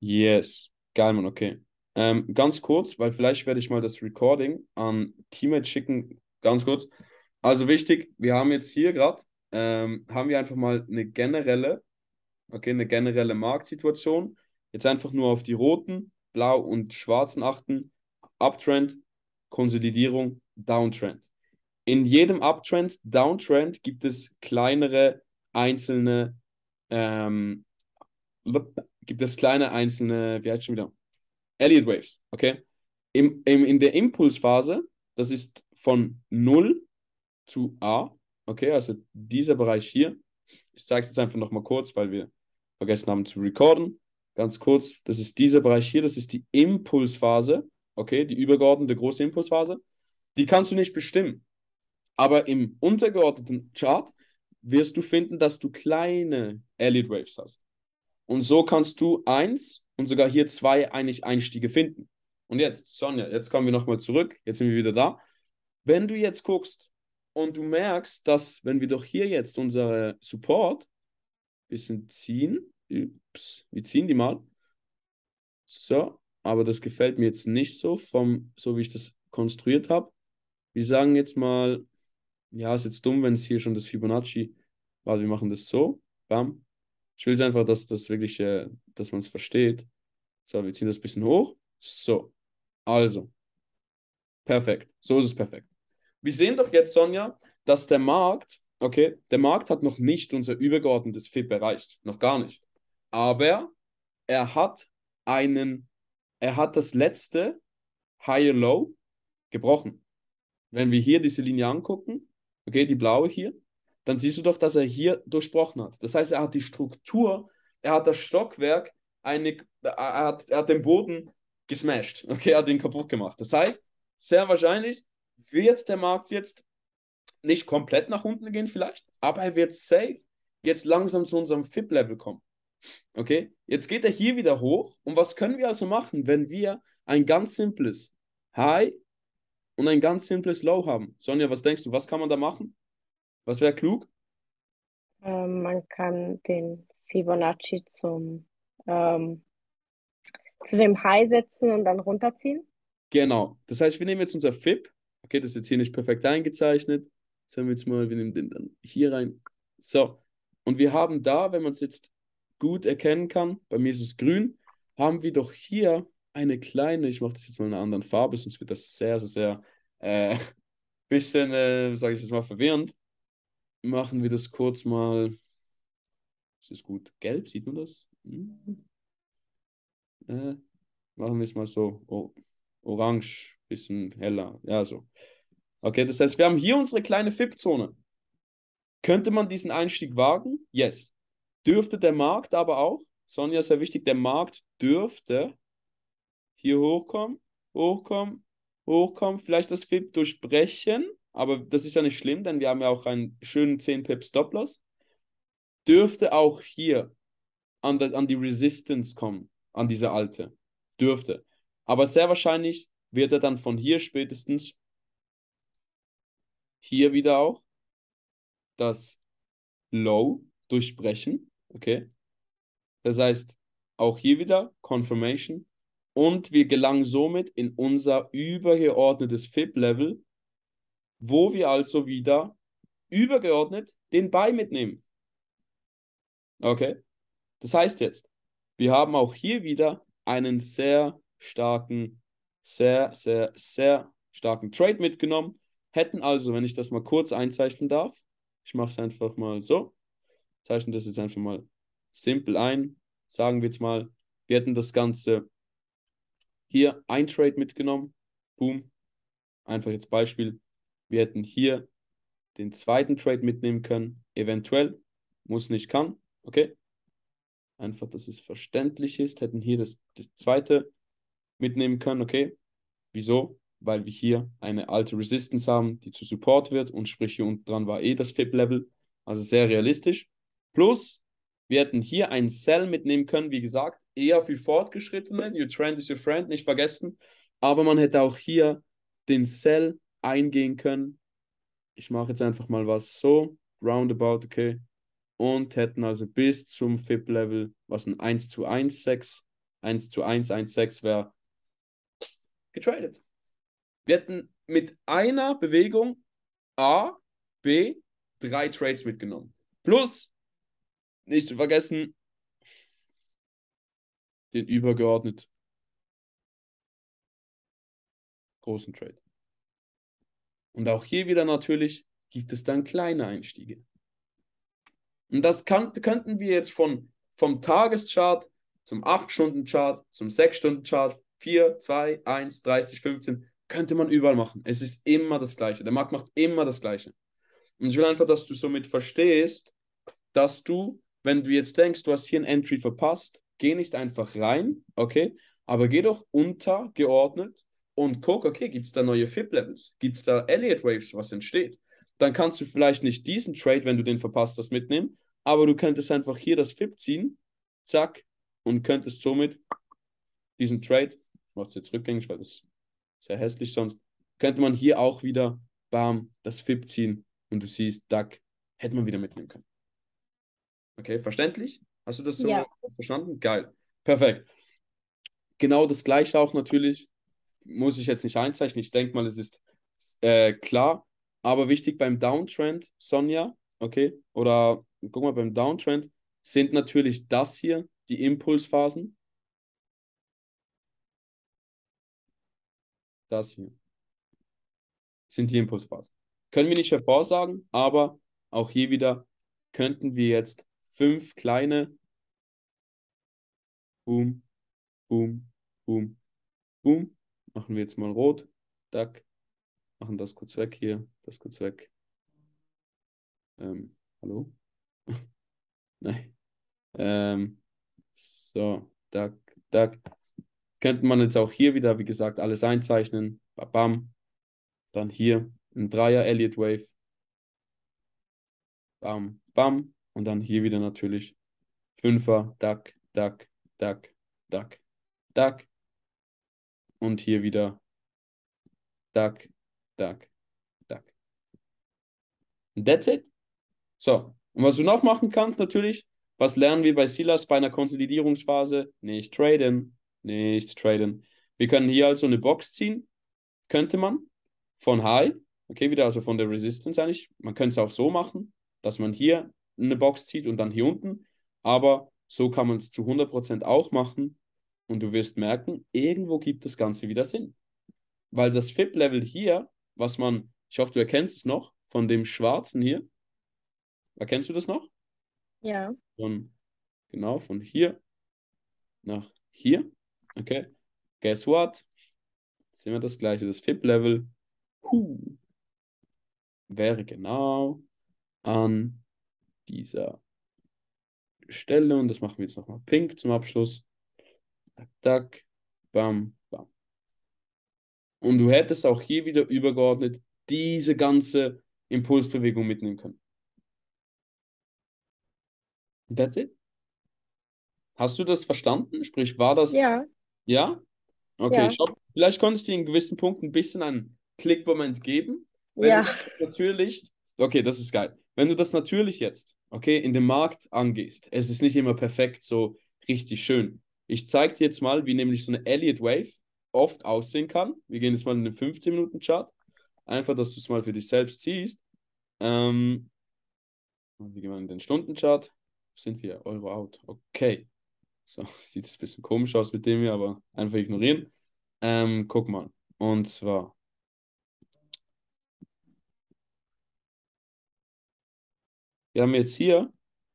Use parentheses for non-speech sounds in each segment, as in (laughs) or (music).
Yes. Geil, Mann, okay. Ähm, ganz kurz, weil vielleicht werde ich mal das Recording an Teammate schicken. Ganz kurz. Also wichtig, wir haben jetzt hier gerade, ähm, haben wir einfach mal eine generelle, okay, eine generelle Marktsituation. Jetzt einfach nur auf die roten, blau und schwarzen achten. Uptrend, Konsolidierung, Downtrend. In jedem Uptrend, Downtrend gibt es kleinere einzelne, ähm, gibt es kleine einzelne, wie heißt schon wieder? Elliott Waves, okay? Im, im, in der Impulsphase, das ist von 0 zu A, okay? Also dieser Bereich hier. Ich zeige es jetzt einfach nochmal kurz, weil wir vergessen haben zu recorden. Ganz kurz, das ist dieser Bereich hier, das ist die Impulsphase, okay? Die übergeordnete große Impulsphase. Die kannst du nicht bestimmen. Aber im untergeordneten Chart wirst du finden, dass du kleine Elliott Waves hast. Und so kannst du eins und sogar hier zwei eigentlich Einstiege finden. Und jetzt, Sonja, jetzt kommen wir nochmal zurück. Jetzt sind wir wieder da. Wenn du jetzt guckst und du merkst, dass, wenn wir doch hier jetzt unsere Support bisschen ziehen, ups, wir ziehen die mal. So, aber das gefällt mir jetzt nicht so, vom, so wie ich das konstruiert habe. Wir sagen jetzt mal, ja, ist jetzt dumm, wenn es hier schon das Fibonacci, warte, wir machen das so, bam, ich will einfach, dass das wirklich, äh, dass man es versteht. So, wir ziehen das ein bisschen hoch. So, also. Perfekt. So ist es perfekt. Wir sehen doch jetzt, Sonja, dass der Markt, okay, der Markt hat noch nicht unser übergeordnetes FIP erreicht. Noch gar nicht. Aber er hat einen, er hat das letzte Higher Low gebrochen. Wenn wir hier diese Linie angucken, okay, die blaue hier, dann siehst du doch, dass er hier durchbrochen hat. Das heißt, er hat die Struktur, er hat das Stockwerk, eine, er, hat, er hat den Boden gesmashed, okay, er hat ihn kaputt gemacht. Das heißt, sehr wahrscheinlich wird der Markt jetzt nicht komplett nach unten gehen vielleicht, aber er wird safe jetzt langsam zu unserem FIP-Level kommen. Okay, jetzt geht er hier wieder hoch und was können wir also machen, wenn wir ein ganz simples High und ein ganz simples Low haben? Sonja, was denkst du, was kann man da machen? Was wäre klug? Ähm, man kann den Fibonacci zum, ähm, zu dem High setzen und dann runterziehen. Genau. Das heißt, wir nehmen jetzt unser FIP. Okay, das ist jetzt hier nicht perfekt eingezeichnet. Sagen wir jetzt mal, wir nehmen den dann hier rein. So. Und wir haben da, wenn man es jetzt gut erkennen kann, bei mir ist es grün, haben wir doch hier eine kleine, ich mache das jetzt mal in einer anderen Farbe, sonst wird das sehr, sehr, sehr, äh, (laughs) bisschen, äh, sage ich jetzt mal, verwirrend machen wir das kurz mal. Das ist gut. Gelb, sieht man das? Hm. Äh, machen wir es mal so. Oh, orange, bisschen heller. Ja, so. Okay, das heißt, wir haben hier unsere kleine FIP-Zone. Könnte man diesen Einstieg wagen? Yes. Dürfte der Markt aber auch, Sonja, sehr wichtig, der Markt dürfte hier hochkommen, hochkommen, hochkommen, vielleicht das FIP durchbrechen aber das ist ja nicht schlimm, denn wir haben ja auch einen schönen 10 Pip Stop Loss. Dürfte auch hier an, der, an die Resistance kommen, an diese alte. Dürfte. Aber sehr wahrscheinlich wird er dann von hier spätestens hier wieder auch das Low durchbrechen. Okay. Das heißt, auch hier wieder Confirmation. Und wir gelangen somit in unser übergeordnetes FIP-Level wo wir also wieder übergeordnet den Buy mitnehmen. Okay? Das heißt jetzt, wir haben auch hier wieder einen sehr starken, sehr, sehr, sehr starken Trade mitgenommen. Hätten also, wenn ich das mal kurz einzeichnen darf, ich mache es einfach mal so, zeichne das jetzt einfach mal simpel ein. Sagen wir jetzt mal, wir hätten das Ganze hier ein Trade mitgenommen. Boom. Einfach jetzt Beispiel. Wir hätten hier den zweiten Trade mitnehmen können, eventuell, muss nicht, kann, okay? Einfach, dass es verständlich ist, hätten hier das, das zweite mitnehmen können, okay? Wieso? Weil wir hier eine alte Resistance haben, die zu Support wird und sprich hier unten dran war eh das FIP-Level, also sehr realistisch. Plus, wir hätten hier einen Sell mitnehmen können, wie gesagt, eher für Fortgeschrittene, your trend is your friend, nicht vergessen, aber man hätte auch hier den Sell eingehen können. Ich mache jetzt einfach mal was so, roundabout, okay. Und hätten also bis zum FIP-Level, was ein 1 zu 1 6 1 zu 1, 1, 6 wäre getradet. Wir hätten mit einer Bewegung A, B, drei Trades mitgenommen. Plus, nicht zu vergessen, den übergeordnet großen Trade. Und auch hier wieder natürlich gibt es dann kleine Einstiege. Und das kann, könnten wir jetzt von, vom Tageschart zum 8-Stunden-Chart, zum 6-Stunden-Chart, 4, 2, 1, 30, 15, könnte man überall machen. Es ist immer das Gleiche. Der Markt macht immer das Gleiche. Und ich will einfach, dass du somit verstehst, dass du, wenn du jetzt denkst, du hast hier ein Entry verpasst, geh nicht einfach rein, okay, aber geh doch untergeordnet und guck, okay, gibt es da neue FIP-Levels? Gibt es da Elliott Waves, was entsteht? Dann kannst du vielleicht nicht diesen Trade, wenn du den verpasst hast, mitnehmen, aber du könntest einfach hier das FIP ziehen, zack, und könntest somit diesen Trade, ich mache es jetzt rückgängig, weil das sehr hässlich sonst, könnte man hier auch wieder, bam, das FIP ziehen und du siehst, Duck, hätte man wieder mitnehmen können. Okay, verständlich? Hast du das so Ja. verstanden? Geil. Perfekt. Genau das gleiche auch natürlich. Muss ich jetzt nicht einzeichnen. Ich denke mal, es ist äh, klar. Aber wichtig beim Downtrend, Sonja, okay, oder guck mal, beim Downtrend sind natürlich das hier die Impulsphasen. Das hier sind die Impulsphasen. Können wir nicht hervorsagen, aber auch hier wieder könnten wir jetzt fünf kleine Boom, Boom, Boom, Boom. Machen wir jetzt mal rot. Dack. Machen das kurz weg hier. Das kurz weg. Ähm, hallo? (laughs) Nein. Ähm, so, Dack, Dack. Könnte man jetzt auch hier wieder, wie gesagt, alles einzeichnen. Bam. Dann hier ein Dreier Elliott Wave. Bam, bam. Und dann hier wieder natürlich Fünfer, Duck, Duck, Duck, Duck, Duck. Und hier wieder Duck, Duck, Duck. Und that's it. So, und was du noch machen kannst natürlich, was lernen wir bei Silas bei einer Konsolidierungsphase? Nicht traden, nicht traden. Wir können hier also eine Box ziehen, könnte man, von High, okay, wieder also von der Resistance eigentlich. Man könnte es auch so machen, dass man hier eine Box zieht und dann hier unten, aber so kann man es zu 100% auch machen und du wirst merken, irgendwo gibt das Ganze wieder Sinn. Weil das FIP-Level hier, was man, ich hoffe, du erkennst es noch, von dem schwarzen hier, erkennst du das noch? Ja. Von, genau, von hier nach hier, okay. Guess what? Sehen wir das gleiche, das FIP-Level huh, wäre genau an dieser Stelle und das machen wir jetzt nochmal pink zum Abschluss. Tack, tack, bam, bam. Und du hättest auch hier wieder übergeordnet diese ganze Impulsbewegung mitnehmen können. That's it. Hast du das verstanden? Sprich, war das. Ja. Ja? Okay, Ja. ich hoffe, vielleicht konntest du dir in gewissen Punkten ein bisschen einen Klickmoment geben. Ja. natürlich, okay, das ist geil. Wenn du das natürlich jetzt, okay, in dem Markt angehst, es ist nicht immer perfekt so richtig schön. Ich zeige dir jetzt mal, wie nämlich so eine Elliott Wave oft aussehen kann. Wir gehen jetzt mal in den 15-Minuten-Chart. Einfach, dass du es mal für dich selbst siehst. Ähm, wir gehen mal in den Stundenchart. Sind wir? Euro out. Okay. So, (laughs) sieht es ein bisschen komisch aus mit dem hier, aber einfach ignorieren. Ähm, guck mal. Und zwar. Wir haben jetzt hier,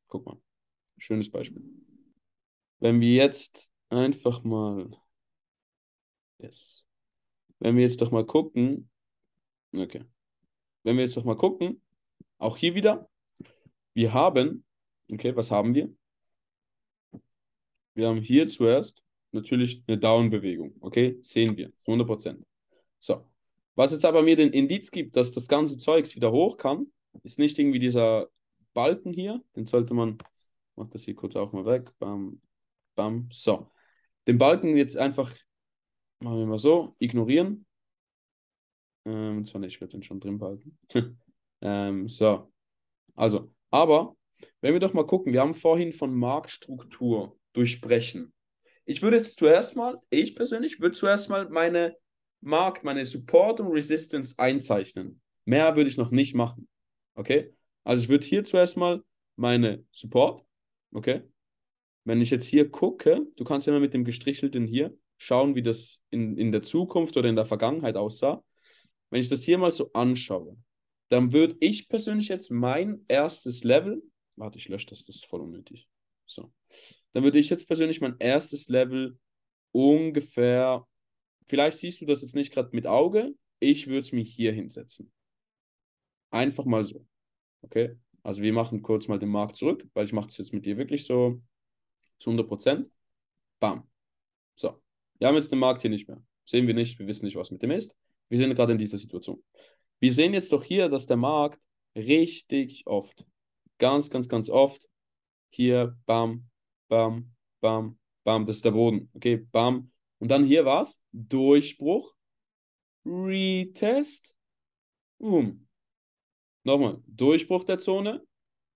guck mal, schönes Beispiel. Wenn wir jetzt einfach mal, yes, wenn wir jetzt doch mal gucken, okay, wenn wir jetzt doch mal gucken, auch hier wieder, wir haben, okay, was haben wir? Wir haben hier zuerst natürlich eine Down-Bewegung, okay, sehen wir, 100%. So, was jetzt aber mir den Indiz gibt, dass das ganze Zeugs wieder hoch kann, ist nicht irgendwie dieser Balken hier, den sollte man, mach das hier kurz auch mal weg, bam, bam, so. Den Balken jetzt einfach, machen wir mal so, ignorieren. Ähm, zwar nicht, ich werde den schon drin behalten. (laughs) ähm, so, also, aber, wenn wir doch mal gucken, wir haben vorhin von Marktstruktur durchbrechen. Ich würde jetzt zuerst mal, ich persönlich würde zuerst mal meine Markt, meine Support und Resistance einzeichnen. Mehr würde ich noch nicht machen. Okay? Also ich würde hier zuerst mal meine Support, okay? Wenn ich jetzt hier gucke, du kannst ja mal mit dem gestrichelten hier schauen, wie das in, in der Zukunft oder in der Vergangenheit aussah. Wenn ich das hier mal so anschaue, dann würde ich persönlich jetzt mein erstes Level, warte, ich lösche das, das ist voll unnötig. So. Dann würde ich jetzt persönlich mein erstes Level ungefähr, vielleicht siehst du das jetzt nicht gerade mit Auge, ich würde es mir hier hinsetzen. Einfach mal so. Okay? Also wir machen kurz mal den Markt zurück, weil ich mache es jetzt mit dir wirklich so zu 100 Prozent. Bam. So. Wir haben jetzt den Markt hier nicht mehr. Sehen wir nicht, wir wissen nicht, was mit dem ist. Wir sind gerade in dieser Situation. Wir sehen jetzt doch hier, dass der Markt richtig oft, ganz, ganz, ganz oft, hier, bam, bam, bam, bam, das ist der Boden. Okay, bam. Und dann hier was? Durchbruch, Retest, boom. Nochmal, Durchbruch der Zone,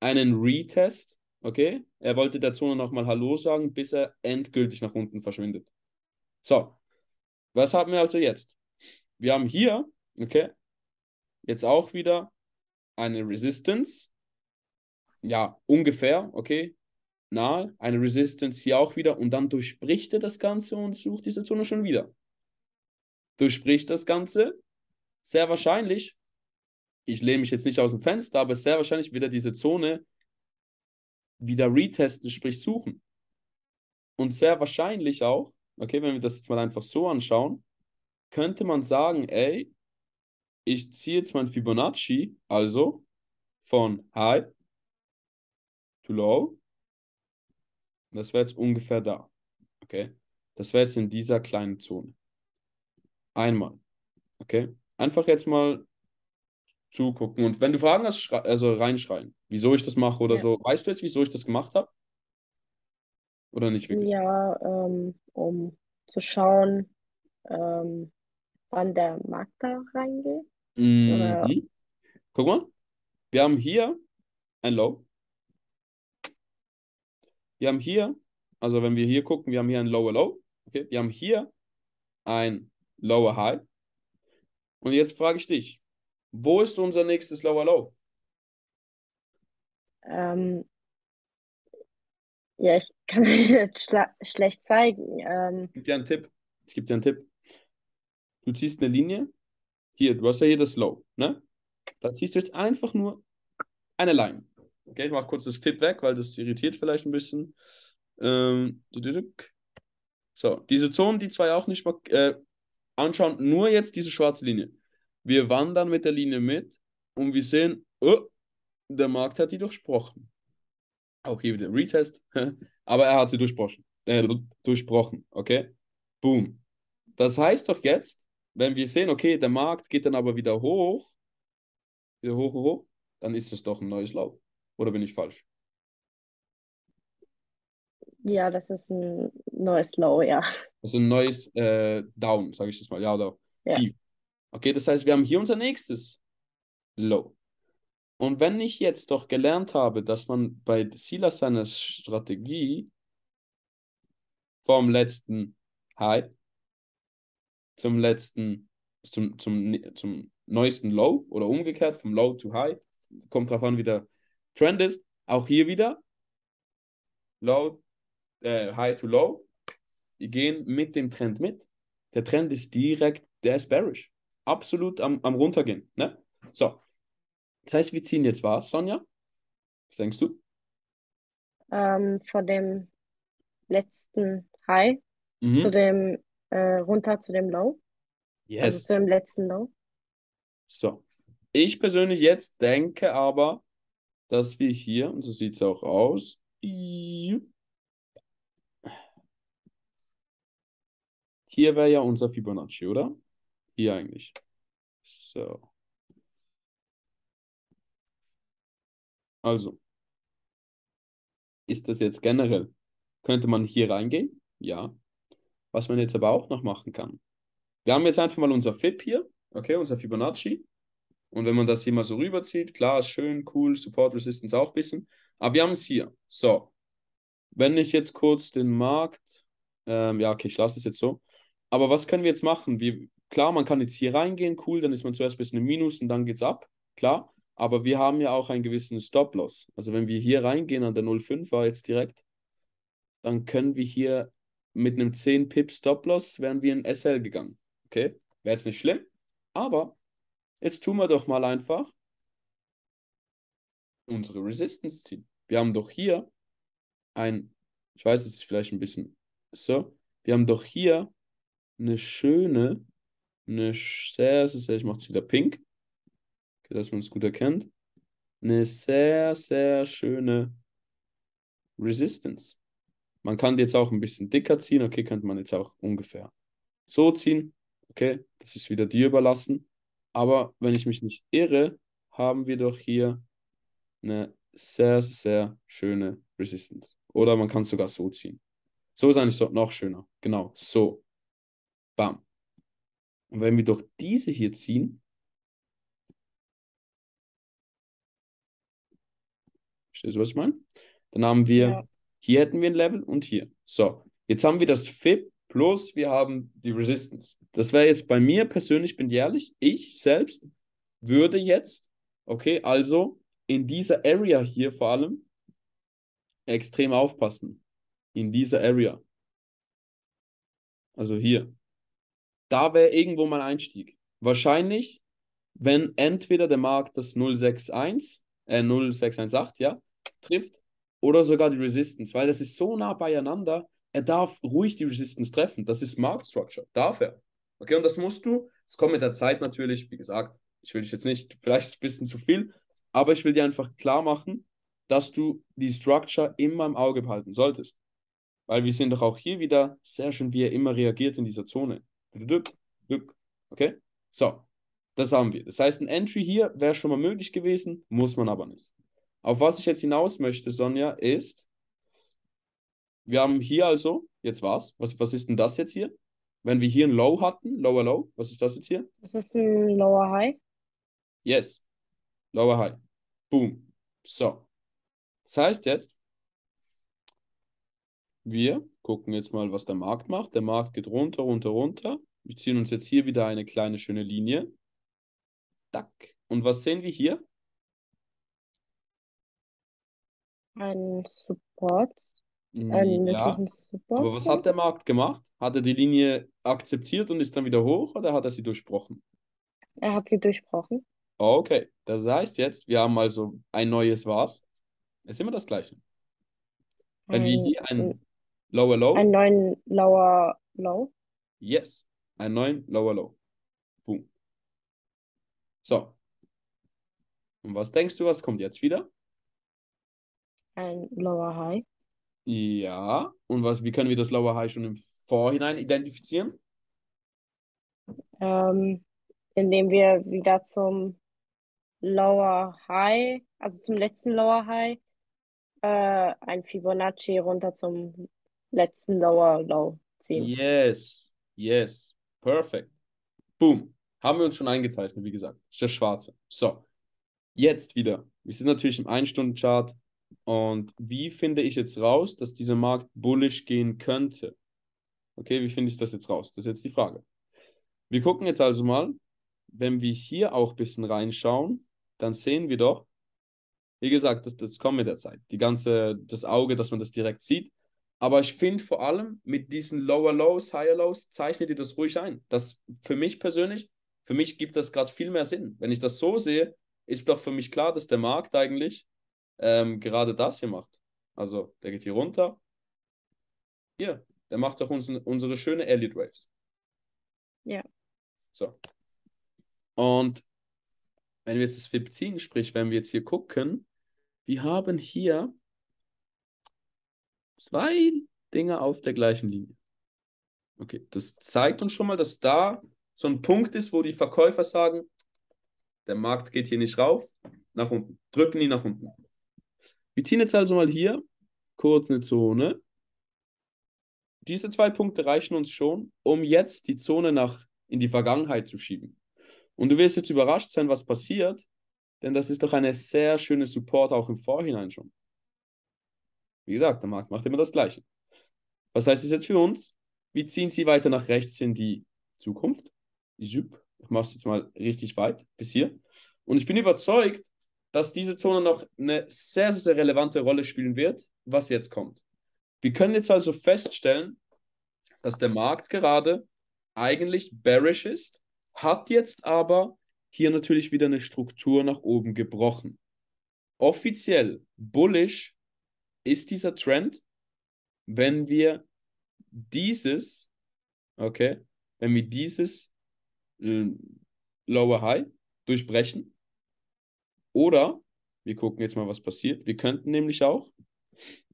einen Retest, okay? Er wollte der Zone nochmal Hallo sagen, bis er endgültig nach unten verschwindet. So, was haben wir also jetzt? Wir haben hier, okay, jetzt auch wieder eine Resistance. Ja, ungefähr, okay, nahe. Eine Resistance hier auch wieder und dann durchbricht er das Ganze und sucht diese Zone schon wieder. Durchbricht das Ganze. Sehr wahrscheinlich, ich lehne mich jetzt nicht aus dem Fenster, aber sehr wahrscheinlich wird er diese Zone wieder retesten, sprich suchen. Und sehr wahrscheinlich auch, okay, wenn wir das jetzt mal einfach so anschauen, könnte man sagen, ey, ich ziehe jetzt mein Fibonacci, also von High to Low. Das wäre jetzt ungefähr da. Okay? Das wäre jetzt in dieser kleinen Zone. Einmal. Okay? Einfach jetzt mal zugucken. Und wenn du Fragen hast, also reinschreien, wieso ich das mache oder ja. so. Weißt du jetzt, wieso ich das gemacht habe? Oder nicht wirklich? Ja, ähm, um zu schauen, ähm, wann der Markt da reingeht. Mhm. Guck mal, wir haben hier ein Low. Wir haben hier, also wenn wir hier gucken, wir haben hier ein Lower Low. Okay, wir haben hier ein Lower High. Und jetzt frage ich dich, wo ist unser nächstes Lower Low? Ähm, ja, ich kann es (laughs) jetzt schlecht zeigen. Ähm, ich gebe dir einen Tipp. Ich gebe dir einen Tipp. Du ziehst eine Linie hier, du hast ja hier das Low, ne? Da ziehst du jetzt einfach nur eine Line. Okay, ich mache kurz das Fit weg, weil das irritiert vielleicht ein bisschen. Ähm, so, diese Zonen, die zwei auch nicht mal äh, anschauen, nur jetzt diese schwarze Linie. Wir wandern mit der Linie mit und wir sehen, oh, der Markt hat die durchbrochen. Auch hier wieder Retest, (laughs) aber er hat sie durchbrochen. Äh, durchbrochen, okay? Boom. Das heißt doch jetzt, wenn wir sehen, okay, der Markt geht dann aber wieder hoch, wieder hoch, hoch, hoch, dann ist es doch ein neues Low. Oder bin ich falsch? Ja, das ist ein neues Low, ja. Also ein neues äh, Down, sage ich das mal. Ja, oder ja. tief. Okay, das heißt, wir haben hier unser nächstes Low. Und wenn ich jetzt doch gelernt habe, dass man bei Silas seiner Strategie vom letzten High zum letzten, zum, zum, zum neuesten Low oder umgekehrt, vom Low to High. Kommt drauf an, wie der Trend ist. Auch hier wieder Low, äh, High to Low. Wir gehen mit dem Trend mit. Der Trend ist direkt, der ist bearish. Absolut am, am runtergehen. Ne? So. Das heißt, wir ziehen jetzt was, Sonja? Was denkst du? Ähm, von dem letzten High mhm. zu dem äh, runter zu dem Low. Yes. Also zu dem letzten Low. So. Ich persönlich jetzt denke aber, dass wir hier, und so sieht es auch aus, hier wäre ja unser Fibonacci, oder? Hier eigentlich. So. Also. Ist das jetzt generell? Könnte man hier reingehen? Ja. Was man jetzt aber auch noch machen kann. Wir haben jetzt einfach mal unser FIP hier, okay, unser Fibonacci. Und wenn man das hier mal so rüberzieht, klar, schön, cool, Support Resistance auch ein bisschen. Aber wir haben es hier. So, wenn ich jetzt kurz den Markt, Ähm, ja, okay, ich lasse es jetzt so. Aber was können wir jetzt machen? Wir, klar, man kann jetzt hier reingehen, cool, dann ist man zuerst ein bisschen im Minus und dann geht's ab, klar. Aber wir haben ja auch einen gewissen Stop-Loss. Also wenn wir hier reingehen an der 0,5er jetzt direkt, dann können wir hier mit einem 10 Pip Stop-Loss wären wir in SL gegangen. Okay? Wäre jetzt nicht schlimm, aber jetzt tun wir doch mal einfach unsere Resistance ziehen. Wir haben doch hier ein, ich weiß, es ist vielleicht ein bisschen so, wir haben doch hier eine schöne, eine sehr, sehr, sehr, ich mache es wieder pink, dass man es gut erkennt, eine sehr, sehr schöne Resistance. Man kann die jetzt auch ein bisschen dicker ziehen, okay, könnte man jetzt auch ungefähr so ziehen, okay, das ist wieder dir überlassen. Aber wenn ich mich nicht irre, haben wir doch hier eine sehr, sehr schöne Resistance. Oder man kann es sogar so ziehen. So ist eigentlich noch schöner. Genau, so. Bam. Und wenn wir durch diese hier ziehen, verstehst du, was ich meine? Dann haben wir, ja. hier hätten wir ein Level und hier. So, jetzt haben wir das FIP plus wir haben die Resistance. Das wäre jetzt bei mir persönlich, bin ehrlich, ich selbst würde jetzt, okay, also in dieser Area hier vor allem extrem aufpassen. In dieser Area. Also hier. Da wäre irgendwo mein Einstieg. Wahrscheinlich, wenn entweder der Markt das 061, äh 0618, ja, trifft, oder sogar die Resistance, weil das ist so nah beieinander, er darf ruhig die Resistance treffen. Das ist Markt Structure. Darf er. Okay, und das musst du, es kommt mit der Zeit natürlich, wie gesagt, ich will dich jetzt nicht, (laughs) vielleicht ist es ein bisschen zu viel, aber ich will dir einfach klar machen, dass du die Structure immer im Auge behalten solltest. Weil wir sehen doch auch hier wieder sehr schön, wie er immer reagiert in dieser Zone. Okay? So, das haben wir. Das heißt, ein Entry hier wäre schon mal möglich gewesen, muss man aber nicht. Auf was ich jetzt hinaus möchte, Sonja, ist, wir haben hier also, jetzt war's. Was, was ist denn das jetzt hier? Wenn wir hier ein Low hatten, Lower Low, was ist das jetzt hier? Das ist ein Lower High. Yes. Lower High. Boom. So. Das heißt jetzt, wir gucken jetzt mal, was der Markt macht. Der Markt geht runter, runter, runter. Wir ziehen uns jetzt hier wieder eine kleine schöne Linie. Tack. Und was sehen wir hier? Ein Support. Ein ja, Support. Aber was hat der Markt gemacht? Hat er die Linie akzeptiert und ist dann wieder hoch oder hat er sie durchbrochen? Er hat sie durchbrochen. Okay, das heißt jetzt, wir haben also ein neues Was. Es ist immer das gleiche. Wenn wir hier ein Lower Low. Einen neuen Lower Low. Yes, einen neuen Lower Low. Boom. So. Und was denkst du, was kommt jetzt wieder? Ein Lower High. Ja. Und was, wie können wir das Lower High schon im Vorhinein identifizieren? Ähm, indem wir wieder zum Lower High, also zum letzten Lower High, äh, ein Fibonacci runter zum letzten Lower Low ziehen. Yes, yes, perfect. Boom. Haben wir uns schon eingezeichnet, wie gesagt. Das ist der schwarze. So, jetzt wieder. Wir sind natürlich im 1-Stunden-Chart. Und wie finde ich jetzt raus, dass dieser Markt bullish gehen könnte? Okay, wie finde ich das jetzt raus? Das ist jetzt die Frage. Wir gucken jetzt also mal, wenn wir hier auch ein bisschen reinschauen, dann sehen wir doch, wie gesagt, das, das kommt mit der Zeit. Die ganze, das Auge, dass man das direkt sieht. Aber ich finde vor allem mit diesen Lower Lows, Higher Lows, zeichnet ihr das ruhig ein. Das für mich persönlich, für mich gibt das gerade viel mehr Sinn. Wenn ich das so sehe, ist doch für mich klar, dass der Markt eigentlich ähm, gerade das hier macht. Also der geht hier runter. Hier, der macht doch uns, unsere schöne Elliott Waves. Ja. So. Und wenn wir jetzt das FIP ziehen, sprich, wenn wir jetzt hier gucken, wir haben hier zwei Dinge auf der gleichen Linie. Okay, das zeigt uns schon mal, dass da so ein Punkt ist, wo die Verkäufer sagen, der Markt geht hier nicht rauf, nach unten. Drücken die nach unten. Wir ziehen jetzt also mal hier kurz eine Zone. Diese zwei Punkte reichen uns schon, um jetzt die Zone nach in die Vergangenheit zu schieben. Und du wirst jetzt überrascht sein, was passiert, denn das ist doch eine sehr schöne Support auch im Vorhinein schon. Wie gesagt, der Markt macht immer das Gleiche. Was heißt das jetzt für uns? wir ziehen sie weiter nach rechts in die Zukunft. Ich mache es jetzt mal richtig weit, bis hier. Und ich bin überzeugt, dass diese Zone noch eine sehr, sehr relevante Rolle spielen wird, was jetzt kommt. Wir können jetzt also feststellen, dass der Markt gerade eigentlich bearish ist, hat jetzt aber hier natürlich wieder eine Struktur nach oben gebrochen. Offiziell bullish ist dieser Trend, wenn wir dieses, okay, wenn wir dieses äh, Lower High durchbrechen. Oder wir gucken jetzt mal, was passiert. Wir könnten nämlich auch,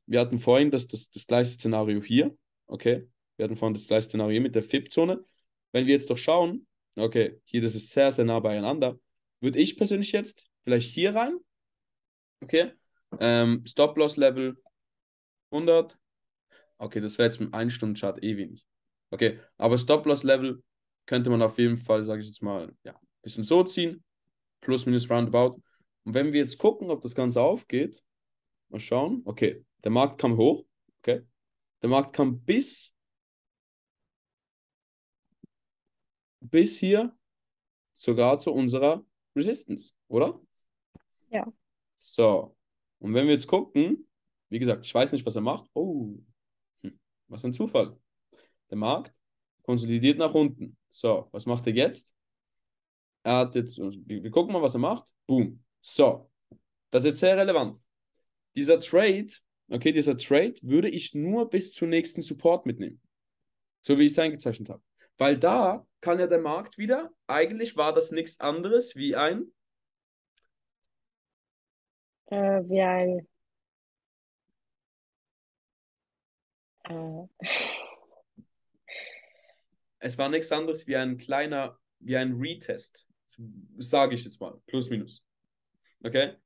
wir hatten vorhin das, das, das gleiche Szenario hier, okay, wir hatten vorhin das gleiche Szenario hier mit der FIP-Zone. Wenn wir jetzt doch schauen, okay, hier, das ist sehr, sehr nah beieinander, würde ich persönlich jetzt vielleicht hier rein, okay, ähm, Stop-Loss-Level 100, okay, das wäre jetzt im 1-Stunden-Chart eh wenig, okay, aber Stop-Loss-Level könnte man auf jeden Fall, sage ich jetzt mal, ja, ein bisschen so ziehen, plus minus roundabout. Und wenn wir jetzt gucken, ob das Ganze aufgeht, mal schauen, okay, der Markt kam hoch, okay, der Markt kam bis bis hier sogar zu unserer Resistance, oder? Ja. So. Und wenn wir jetzt gucken, wie gesagt, ich weiß nicht, was er macht. Oh, hm. was ein Zufall. Der Markt konsolidiert nach unten. So, was macht er jetzt? Er hat jetzt, wir gucken mal, was er macht. Boom. So, das ist jetzt sehr relevant. Dieser Trade, okay, dieser Trade würde ich nur bis zum nächsten Support mitnehmen. So wie ich es eingezeichnet habe. Weil da kann ja der Markt wieder, eigentlich war das nichts anderes wie ein. Äh, wie ein. Äh. Es war nichts anderes wie ein kleiner, wie ein Retest. Sage ich jetzt mal. Plus, minus. Okay?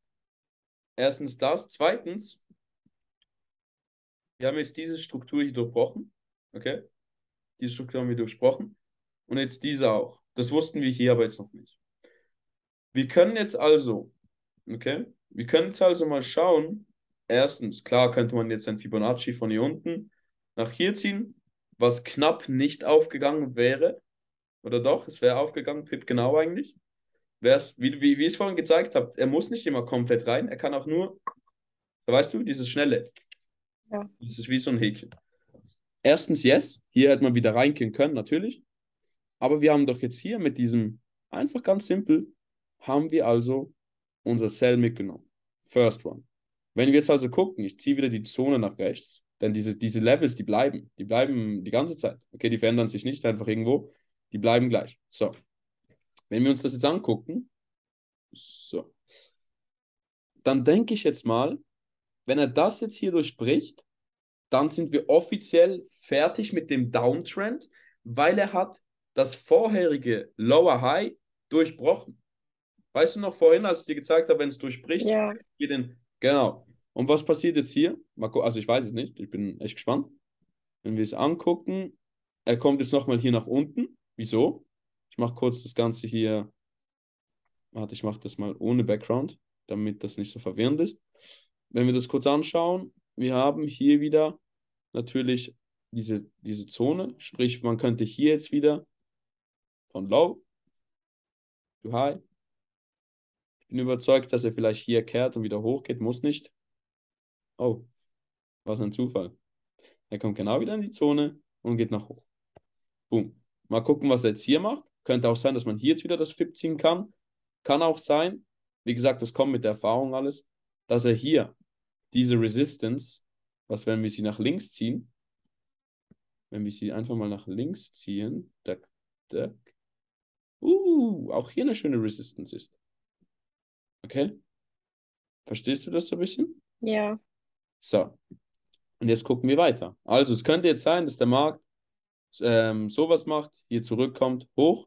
Erstens das. Zweitens, wir haben jetzt diese Struktur hier durchbrochen. Okay? Diese Struktur haben wir durchbrochen. Und jetzt diese auch. Das wussten wir hier aber jetzt noch nicht. Wir können jetzt also, okay, wir können jetzt also mal schauen. Erstens, klar könnte man jetzt ein Fibonacci von hier unten nach hier ziehen, was knapp nicht aufgegangen wäre. Oder doch, es wäre aufgegangen, Pip genau eigentlich. Wär's, wie, wie, wie ich es vorhin gezeigt habe, er muss nicht immer komplett rein, er kann auch nur, weißt du, dieses Schnelle. Ja. Das ist wie so ein Häkchen. Erstens, yes, hier hätte man wieder reingehen können, natürlich. Aber wir haben doch jetzt hier mit diesem, einfach ganz simpel, haben wir also unser Cell mitgenommen. First one. Wenn wir jetzt also gucken, ich ziehe wieder die Zone nach rechts, denn diese, diese Levels, die bleiben. Die bleiben die ganze Zeit. Okay, die verändern sich nicht einfach irgendwo. Die bleiben gleich. So. Wenn wir uns das jetzt angucken, so, dann denke ich jetzt mal, wenn er das jetzt hier durchbricht, dann sind wir offiziell fertig mit dem Downtrend, weil er hat das vorherige Lower High durchbrochen. Weißt du noch vorhin, als ich dir gezeigt habe, wenn es durchbricht, ja. hier den, genau. Und was passiert jetzt hier? Also ich weiß es nicht, ich bin echt gespannt. Wenn wir es angucken, er kommt jetzt nochmal hier nach unten. Wieso? Ich mache kurz das Ganze hier, warte, ich mache das mal ohne Background, damit das nicht so verwirrend ist. Wenn wir das kurz anschauen, wir haben hier wieder natürlich diese, diese Zone, sprich, man könnte hier jetzt wieder von Low to High. Bin überzeugt, dass er vielleicht hier kehrt und wieder hochgeht, muss nicht. Oh, was ein Zufall. Er kommt genau wieder in die Zone und geht nach hoch. Boom. Mal gucken, was er jetzt hier macht. Könnte auch sein, dass man hier jetzt wieder das FIP ziehen kann. Kann auch sein, wie gesagt, das kommt mit der Erfahrung alles, dass er hier diese Resistance, was wenn wir sie nach links ziehen, wenn wir sie einfach mal nach links ziehen, dack, dack, uh, auch hier eine schöne Resistance ist. Okay? Verstehst du das so ein bisschen? Ja. So. Und jetzt gucken wir weiter. Also, es könnte jetzt sein, dass der Markt ähm, sowas macht, hier zurückkommt, hoch.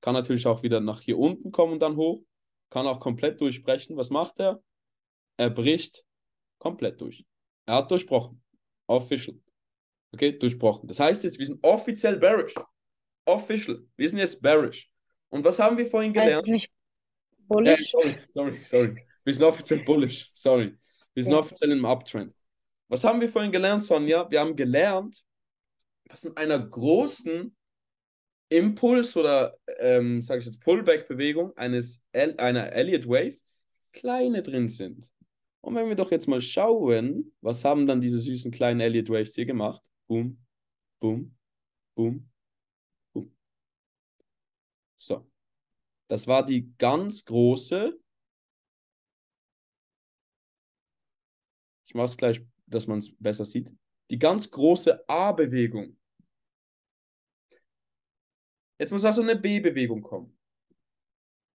Kann natürlich auch wieder nach hier unten kommen und dann hoch. Kann auch komplett durchbrechen. Was macht er? Er bricht komplett durch. Er hat durchbrochen. Official. Okay, durchbrochen. Das heißt jetzt, wir sind offiziell bearish. Official. Wir sind jetzt bearish. Und was haben wir vorhin gelernt? Heißt nicht bullish? Äh, sorry, sorry, sorry. Wir sind offiziell bullish. Sorry. Wir sind ja. offiziell im Uptrend. Was haben wir vorhin gelernt, Sonja? Wir haben gelernt, dass in einer großen Impuls oder, ähm, sage ich jetzt, Pullback-Bewegung eines El einer Elliott Wave kleine drin sind. Und wenn wir doch jetzt mal schauen, was haben dann diese süßen kleinen Elliott Waves hier gemacht? Boom, boom, boom, boom. So. Das war die ganz große. Ich mache es gleich, dass man es besser sieht. Die ganz große A-Bewegung. Jetzt muss also eine B-Bewegung kommen.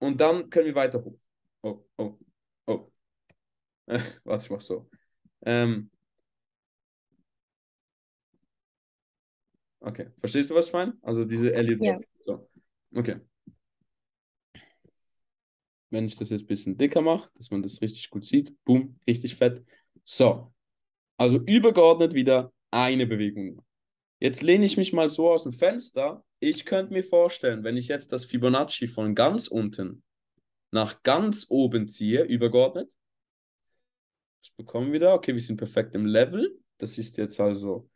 Und dann können wir weiter hoch. Oh, oh, oh. (laughs) Warte, ich mach so. Ähm. Okay, verstehst du, was ich meine? Also diese Elliot Ja. So. Okay. Wenn ich das jetzt ein bisschen dicker mache, dass man das richtig gut sieht. Boom, richtig fett. So. Also übergeordnet wieder eine Bewegung. Jetzt lehne ich mich mal so aus dem Fenster. Ich könnte mir vorstellen, wenn ich jetzt das Fibonacci von ganz unten nach ganz oben ziehe, übergeordnet, das bekommen wir da. Okay, wir sind perfekt im Level. Das ist jetzt also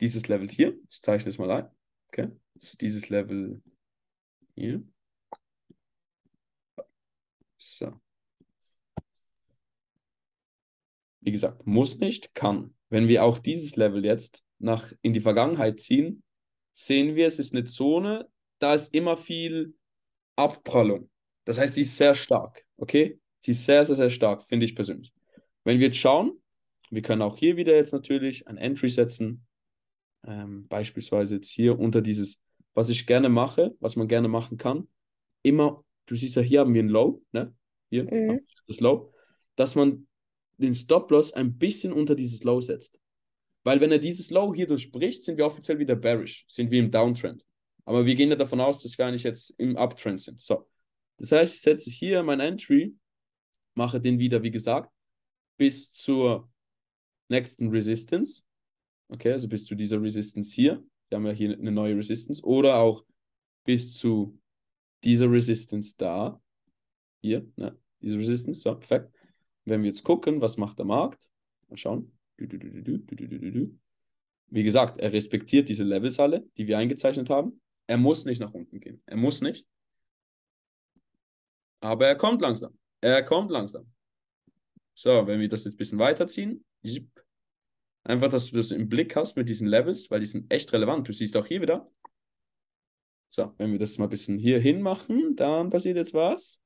dieses Level hier. Ich zeichne es mal ein. Okay, das ist dieses Level hier. So. Wie gesagt, muss nicht, kann. Wenn wir auch dieses Level jetzt nach in die Vergangenheit ziehen, sehen wir, es ist eine Zone, da ist immer viel Abprallung. Das heißt, sie ist sehr stark, okay? Sie ist sehr, sehr, sehr stark, finde ich persönlich. Wenn wir jetzt schauen, wir können auch hier wieder jetzt natürlich ein Entry setzen, ähm, beispielsweise jetzt hier unter dieses, was ich gerne mache, was man gerne machen kann, immer, du siehst ja, hier haben wir ein Low, ne? Hier Mhm. haben wir das Low, dass man den Stop-Loss ein bisschen unter dieses Low setzt. Weil wenn er dieses Low hier durchbricht, sind wir offiziell wieder bearish, sind wir im Downtrend. Aber wir gehen ja davon aus, dass wir eigentlich jetzt im Uptrend sind. So. Das heißt, ich setze hier mein Entry, mache den wieder, wie gesagt, bis zur nächsten Resistance. Okay, also bis zu dieser Resistance hier. Wir haben ja hier eine neue Resistance. Oder auch bis zu dieser Resistance da. Hier, ne? Diese Resistance, so, perfekt. Wenn wir jetzt gucken, was macht der Markt? Mal schauen. Wie gesagt, er respektiert diese Levels alle, die wir eingezeichnet haben. Er muss nicht nach unten gehen. Er muss nicht. Aber er kommt langsam. Er kommt langsam. So, wenn wir das jetzt ein bisschen weiterziehen. Einfach, dass du das im Blick hast mit diesen Levels, weil die sind echt relevant. Du siehst auch hier wieder. So, wenn wir das mal ein bisschen hier hin machen, dann passiert jetzt was.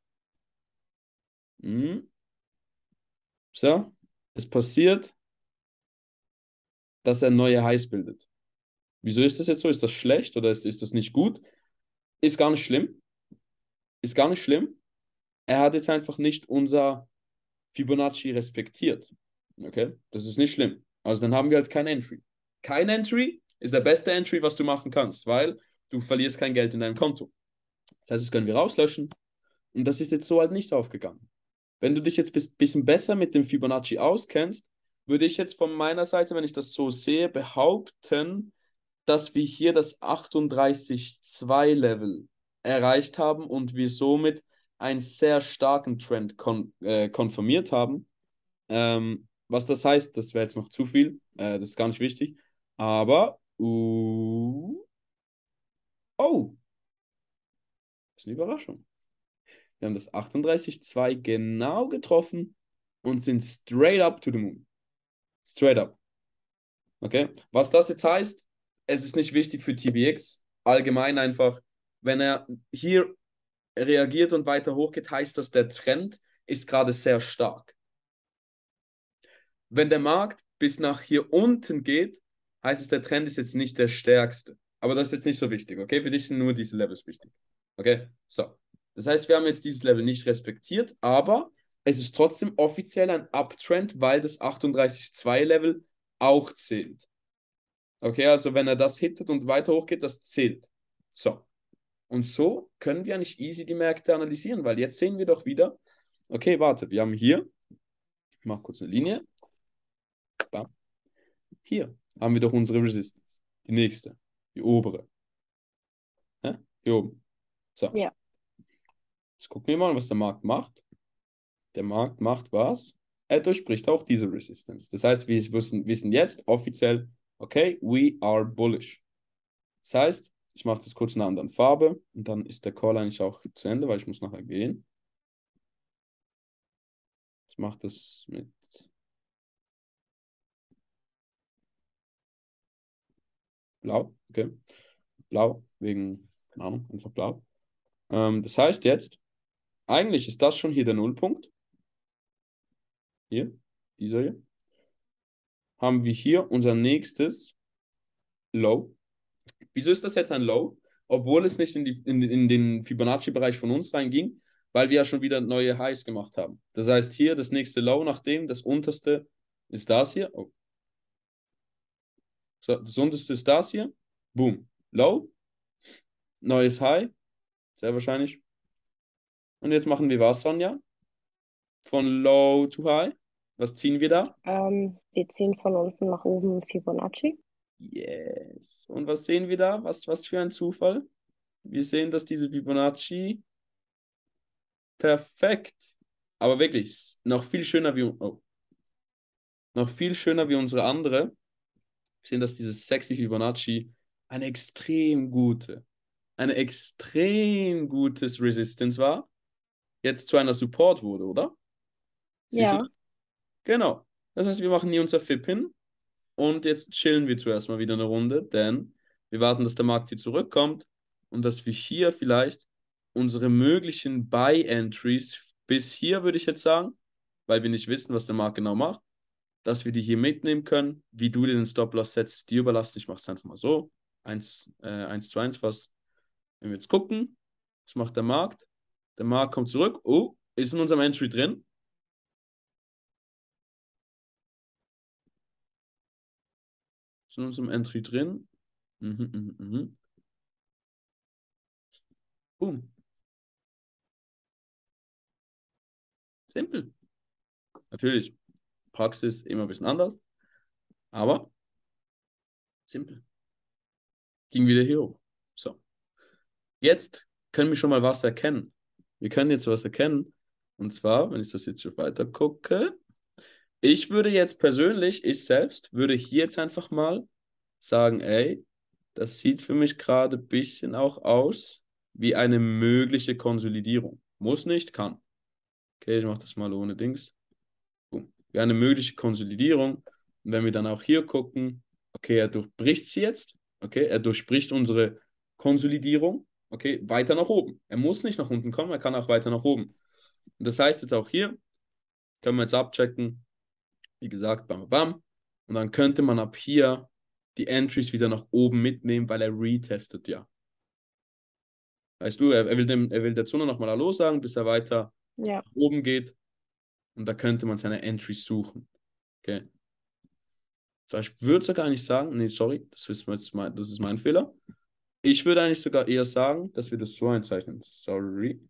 Hm. So, es passiert, dass er neue Highs bildet. Wieso ist das jetzt so? Ist das schlecht oder ist, ist das nicht gut? Ist gar nicht schlimm. Ist gar nicht schlimm. Er hat jetzt einfach nicht unser Fibonacci respektiert. Okay? Das ist nicht schlimm. Also dann haben wir halt kein Entry. Kein Entry ist der beste Entry, was du machen kannst, weil du verlierst kein Geld in deinem Konto. Das heißt, das können wir rauslöschen. Und das ist jetzt so halt nicht aufgegangen. Wenn du dich jetzt ein bisschen besser mit dem Fibonacci auskennst, würde ich jetzt von meiner Seite, wenn ich das so sehe, behaupten, dass wir hier das 38,2-Level erreicht haben und wir somit einen sehr starken Trend kon äh, konfirmiert haben. Ähm, was das heißt, das wäre jetzt noch zu viel, äh, das ist gar nicht wichtig. Aber, uh, oh, das ist eine Überraschung. Wir haben das 38,2 genau getroffen und sind straight up to the moon. Straight up. Okay? Was das jetzt heißt, es ist nicht wichtig für TBX. Allgemein einfach, wenn er hier reagiert und weiter hochgeht, heißt das, der Trend ist gerade sehr stark. Wenn der Markt bis nach hier unten geht, heißt es, der Trend ist jetzt nicht der stärkste. Aber das ist jetzt nicht so wichtig, okay? Für dich sind nur diese Levels wichtig. Okay? So. Das heißt, wir haben jetzt dieses Level nicht respektiert, aber es ist trotzdem offiziell ein Uptrend, weil das 38.2-Level auch zählt. Okay, also wenn er das hittet und weiter hochgeht, das zählt. So. Und so können wir eigentlich easy die Märkte analysieren, weil jetzt sehen wir doch wieder, okay, warte, wir haben hier, ich mache kurz eine Linie. Bam. Hier haben wir doch unsere Resistance. Die nächste, die obere. Hä? Hier oben. So. Ja. Jetzt gucken wir mal, was der Markt macht. Der Markt macht was? Er durchbricht auch diese Resistance. Das heißt, wir wissen, wissen jetzt offiziell, okay, we are bullish. Das heißt, ich mache das kurz in einer anderen Farbe und dann ist der Call eigentlich auch zu Ende, weil ich muss nachher gehen. Ich mache das mit blau, okay. Blau, wegen, keine Ahnung, einfach blau. Ähm, das heißt jetzt, eigentlich ist das schon hier der Nullpunkt. Hier, dieser hier. Haben wir hier unser nächstes Low. Wieso ist das jetzt ein Low? Obwohl es nicht in, die, in, in den Fibonacci-Bereich von uns reinging, weil wir ja schon wieder neue Highs gemacht haben. Das heißt, hier das nächste Low, nachdem das unterste ist das hier. Oh. So, das unterste ist das hier. Boom. Low. Neues High. Sehr wahrscheinlich. Und jetzt machen wir was, Sonja? Von Low to High. Was ziehen wir da? Ähm, wir ziehen von unten nach oben Fibonacci. Yes. Und was sehen wir da? Was, was für ein Zufall? Wir sehen, dass diese Fibonacci perfekt, aber wirklich noch viel schöner wie, oh, noch viel schöner wie unsere andere. Wir sehen, dass dieses sexy Fibonacci eine extrem gute, eine extrem gutes Resistance war, jetzt zu einer Support wurde, oder? Siehst Ja. du? Genau. Das heißt, wir machen hier unser FIP hin und jetzt chillen wir zuerst mal wieder eine Runde, denn wir warten, dass der Markt hier zurückkommt und dass wir hier vielleicht unsere möglichen Buy-Entries bis hier, würde ich jetzt sagen, weil wir nicht wissen, was der Markt genau macht, dass wir die hier mitnehmen können. Wie du den Stop-Loss setzt, dir überlassen. Ich mache es einfach mal so. 1, äh, 1 zu 1 was. Wenn wir jetzt gucken, was macht der Markt? Der Markt kommt zurück. Oh, ist in unserem Entry drin. Ist in unserem Entry drin. Mhm, mhm, mhm. Boom. Simpel. Natürlich, Praxis immer ein bisschen anders, aber simpel. Ging wieder hier hoch. So. Jetzt können wir schon mal was erkennen. Wir können jetzt was erkennen. Und zwar, wenn ich das jetzt so weiter gucke, ich würde jetzt persönlich, ich selbst, würde hier jetzt einfach mal sagen, ey, das sieht für mich gerade ein bisschen auch aus wie eine mögliche Konsolidierung. Muss nicht, kann. Okay, ich mache das mal ohne Dings. Wie eine mögliche Konsolidierung. Und wenn wir dann auch hier gucken, okay, er durchbricht sie jetzt. Okay, er durchbricht unsere Konsolidierung. Okay, weiter nach oben. Er muss nicht nach unten kommen, er kann auch weiter nach oben. Und das heißt jetzt auch hier, können wir jetzt abchecken, wie gesagt, bam, bam. Und dann könnte man ab hier die Entries wieder nach oben mitnehmen, weil er retestet ja. Weißt du, er, er, will, dem, er will der Zone nochmal Hallo sagen, bis er weiter Ja. nach oben geht. Und da könnte man seine Entries suchen. Okay. So, ich würde sogar nicht sagen, nee, sorry, das ist, mein, das ist mein Fehler. Ich würde eigentlich sogar eher sagen, dass wir das so einzeichnen. Sorry.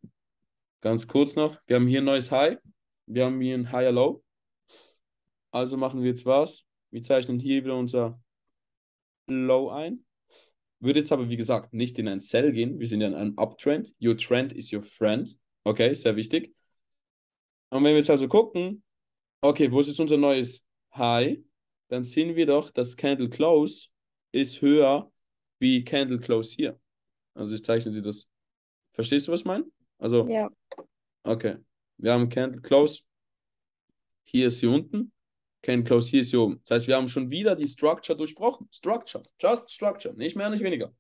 Ganz kurz noch. Wir haben hier ein neues High. Wir haben hier ein Higher Low. Also machen wir jetzt was. Wir zeichnen hier wieder unser Low ein. Würde jetzt aber, wie gesagt, nicht in ein Sell gehen. Wir sind ja in einem Uptrend. Your trend is your friend. Okay, sehr wichtig. Und wenn wir jetzt also gucken, okay, wo ist jetzt unser neues High? Dann sehen wir doch, dass Candle Close ist höher wie Candle Close hier. Also ich zeichne dir das. Verstehst du, was ich meine? Also, Ja. okay. Wir haben Candle Close. Hier ist sie unten. Candle Close hier ist sie oben. Das heißt, wir haben schon wieder die Structure durchbrochen. Structure. Just Structure. Nicht mehr, nicht weniger.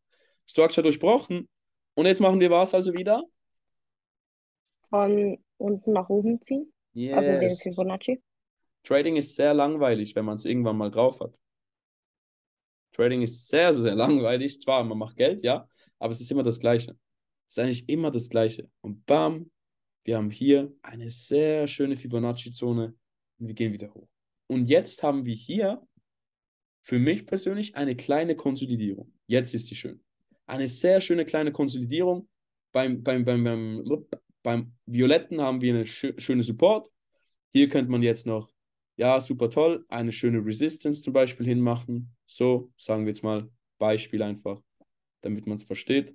Structure durchbrochen. Und jetzt machen wir was also wieder? Von unten nach oben ziehen. Also den Yes. Fibonacci. Trading ist sehr langweilig, wenn man es irgendwann mal drauf hat. Trading ist sehr, sehr (laughs) langweilig. Zwar, man macht Geld, ja, aber es ist immer das Gleiche. Es ist eigentlich immer das Gleiche. Und bam, wir haben hier eine sehr schöne Fibonacci-Zone und wir gehen wieder hoch. Und jetzt haben wir hier für mich persönlich eine kleine Konsolidierung. Jetzt ist die schön. Eine sehr schöne kleine Konsolidierung. Beim, beim, beim, beim, beim Violetten haben wir eine schö schöne Support. Hier könnte man jetzt noch, ja, super toll, eine schöne Resistance zum Beispiel hinmachen. So, sagen wir jetzt mal, Beispiel einfach, damit man es versteht.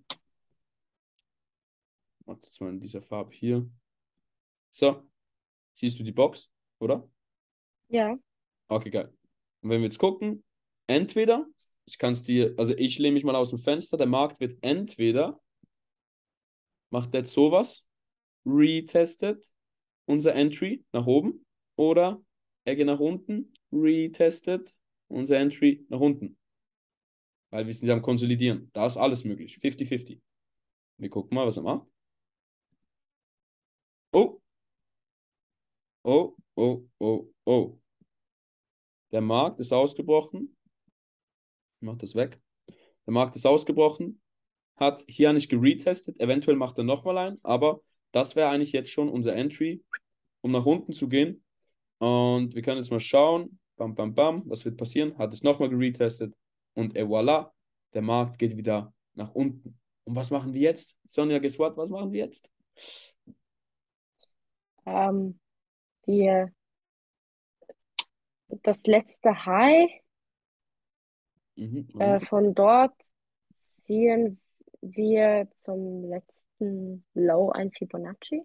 Mach das mal in dieser Farbe hier. So, siehst du die Box, oder? Ja. Okay, geil. Und wenn wir jetzt gucken, entweder Ich kann es dir, also ich lehne mich mal aus dem Fenster. Der Markt wird entweder, macht jetzt sowas, retestet unser Entry nach oben oder er geht nach unten, retestet unser Entry nach unten. Weil wir sind am Konsolidieren. Da ist alles möglich. 50-50. Wir gucken mal, was er macht. Oh. Oh, oh, oh, oh. Der Markt ist ausgebrochen. Ich mach das weg. Der Markt ist ausgebrochen. Hat hier nicht geretestet. Eventuell macht er nochmal ein. Aber das wäre eigentlich jetzt schon unser Entry, um nach unten zu gehen. Und wir können jetzt mal schauen. Bam, bam, bam. Was wird passieren? Hat es nochmal geretestet. Und et voilà. Der Markt geht wieder nach unten. Und was machen wir jetzt? Sonja, guess what? Was machen wir jetzt? Ähm, wir das letzte High Mhm. äh, von dort ziehen wir zum letzten Low ein Fibonacci.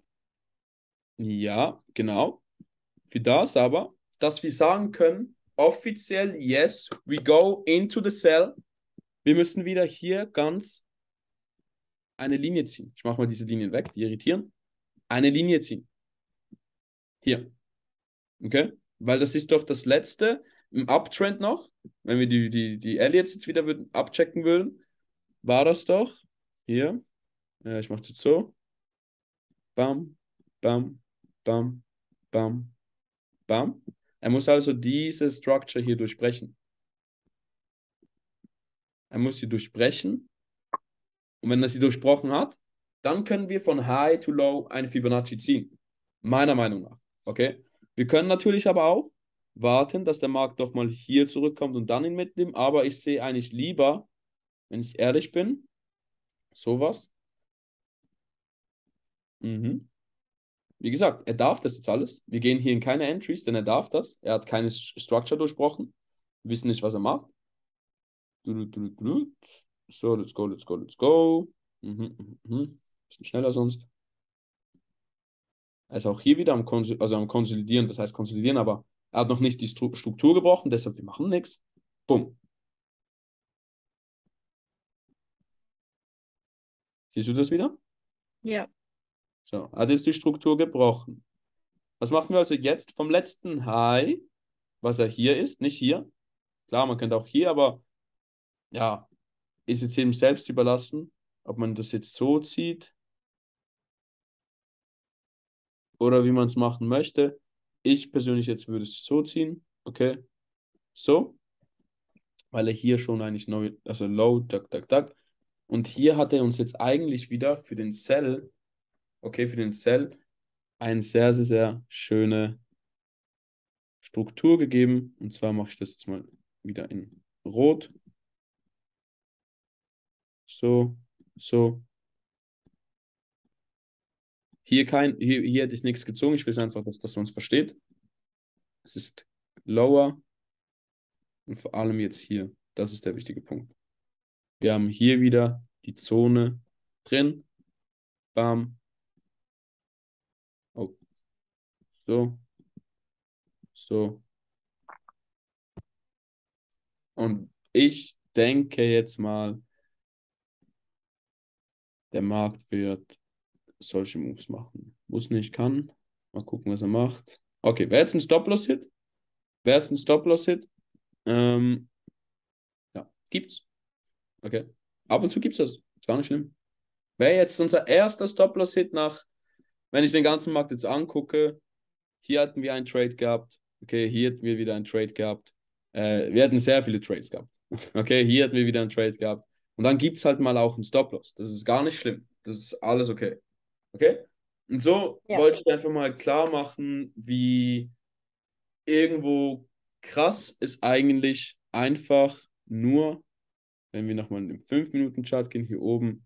Ja, genau. Für das aber, dass wir sagen können, offiziell, yes, we go into the cell. Wir müssen wieder hier ganz eine Linie ziehen. Ich mache mal diese Linien weg, die irritieren. Eine Linie ziehen. Hier. Okay? Weil das ist doch das letzte im Uptrend noch. Wenn wir die, die, die Elliots jetzt wieder abchecken würden, war das doch hier. Ja, ich mache es jetzt so. Bam, bam, bam, bam, bam. Er muss also diese Structure hier durchbrechen. Er muss sie durchbrechen. Und wenn er sie durchbrochen hat, dann können wir von High to Low eine Fibonacci ziehen. Meiner Meinung nach. Okay? Wir können natürlich aber auch warten, dass der Markt doch mal hier zurückkommt und dann ihn mitnehmen. Aber ich sehe eigentlich lieber, wenn ich ehrlich bin, sowas. Mhm. Wie gesagt, er darf das jetzt alles. Wir gehen hier in keine Entries, denn er darf das. Er hat keine Structure durchbrochen. Wir wissen nicht, was er macht. So, let's go, let's go, let's go. Mhm, mhm, mhm. Bisschen schneller sonst. Er ist auch hier wieder am, Konsol also am Konsolidieren. Das heißt konsolidieren, aber er hat noch nicht die Struktur gebrochen, deshalb wir machen nichts. Bumm. Siehst du das wieder? Ja. So, hat jetzt die Struktur gebrochen. Was machen wir also jetzt vom letzten High, was er hier ist, nicht hier. Klar, man könnte auch hier, aber ja, ist jetzt jedem selbst überlassen, ob man das jetzt so zieht oder wie man es machen möchte. Ich persönlich jetzt würde es so ziehen, okay? So, weil er hier schon eigentlich neu, also low, tak, tak, tak. Und hier hat er uns jetzt eigentlich wieder für den Cell, okay, für den Cell, eine sehr, sehr, sehr schöne Struktur gegeben. Und zwar mache ich das jetzt mal wieder in Rot. So, so. Hier, kein, hier, hier hätte ich nichts gezogen. Ich will einfach, dass das uns versteht. Es ist lower und vor allem jetzt hier. Das ist der wichtige Punkt. Wir haben hier wieder die Zone drin. Bam. Oh. So. So. Und ich denke jetzt mal, der Markt wird solche Moves machen. Muss nicht, kann. Mal gucken, was er macht. Okay, wer jetzt ein Stop-Loss-Hit? Wer ist ein Stop-Loss-Hit? Ähm, ja, gibt's. Okay. Ab und zu gibt's das. Ist gar nicht schlimm. Wäre jetzt unser erster Stop-Loss-Hit nach, wenn ich den ganzen Markt jetzt angucke, hier hatten wir einen Trade gehabt. Okay, hier hatten wir wieder einen Trade gehabt. Äh, wir hatten sehr viele Trades gehabt. (laughs) Okay, hier hatten wir wieder einen Trade gehabt. Und dann gibt es halt mal auch einen Stop-Loss. Das ist gar nicht schlimm. Das ist alles okay. Okay? Und so ja. wollte ich einfach mal klar machen, wie irgendwo krass ist eigentlich einfach nur, wenn wir nochmal in den 5-Minuten-Chart gehen, hier oben,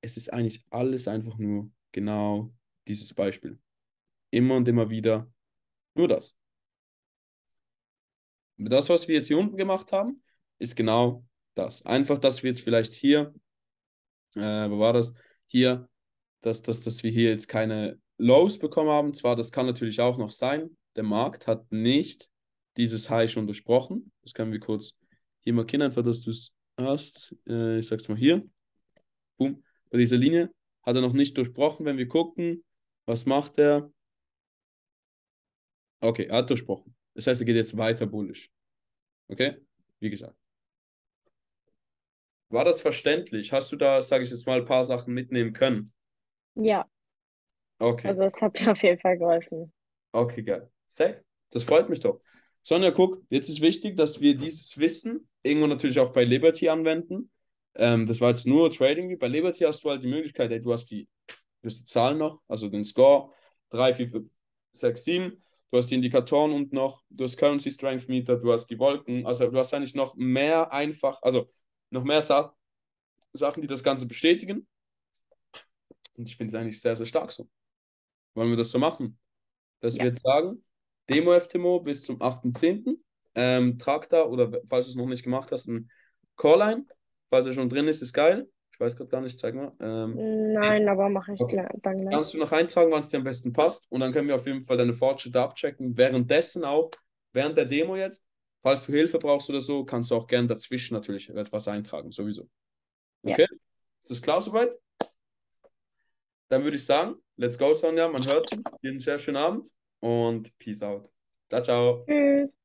es ist eigentlich alles einfach nur genau dieses Beispiel. Immer und immer wieder nur das. Das, was wir jetzt hier unten gemacht haben, ist genau das. Einfach, dass wir jetzt vielleicht hier, äh, wo war das? Hier, dass, dass, dass wir hier jetzt keine Lows bekommen haben. Zwar, das kann natürlich auch noch sein. Der Markt hat nicht dieses High schon durchbrochen. Das können wir kurz, Hier markieren einfach, dass du es hast. Äh, ich sag's mal hier. Boom. Bei dieser Linie hat er noch nicht durchbrochen. Wenn wir gucken, was macht er? Okay, er hat durchbrochen. Das heißt, er geht jetzt weiter bullish. Okay? Wie gesagt. War das verständlich? Hast du da, sage ich jetzt mal, ein paar Sachen mitnehmen können? Ja, Okay. also es hat mir auf jeden Fall geholfen. Okay, geil. Safe. Das freut mich doch. Sonja, guck, jetzt ist wichtig, dass wir dieses Wissen irgendwo natürlich auch bei Liberty anwenden. Ähm, das war jetzt nur Trading. Bei Liberty hast du halt die Möglichkeit, ey, du hast die, du hast die Zahlen noch, also den Score 3, 4, 5, 6, 7. Du hast die Indikatoren und noch, du hast Currency Strength Meter, du hast die Wolken. Also du hast eigentlich noch mehr einfach, also noch mehr Sa Sachen, die das Ganze bestätigen. Und ich finde es eigentlich sehr, sehr stark so. Wollen wir das so machen? Dass Ja. wir jetzt sagen, Demo FTMO bis zum 8.10. Ähm, trag da oder falls du es noch nicht gemacht hast, ein Call ein. Falls er schon drin ist, ist geil. Ich weiß gerade gar nicht, zeig mal. Ähm, Nein, aber mache ich Okay. gleich- dann gleich. kannst du noch eintragen, wann es dir am besten passt. Und dann können wir auf jeden Fall deine Fortschritte abchecken. Währenddessen auch, während der Demo jetzt, falls du Hilfe brauchst oder so, kannst du auch gerne dazwischen natürlich etwas eintragen, sowieso. Ja. Okay? Ist das klar soweit? Dann würde ich sagen, let's go, Sonja. Man hört. Dir einen sehr schönen Abend und peace out. Ciao, ciao. Tschüss.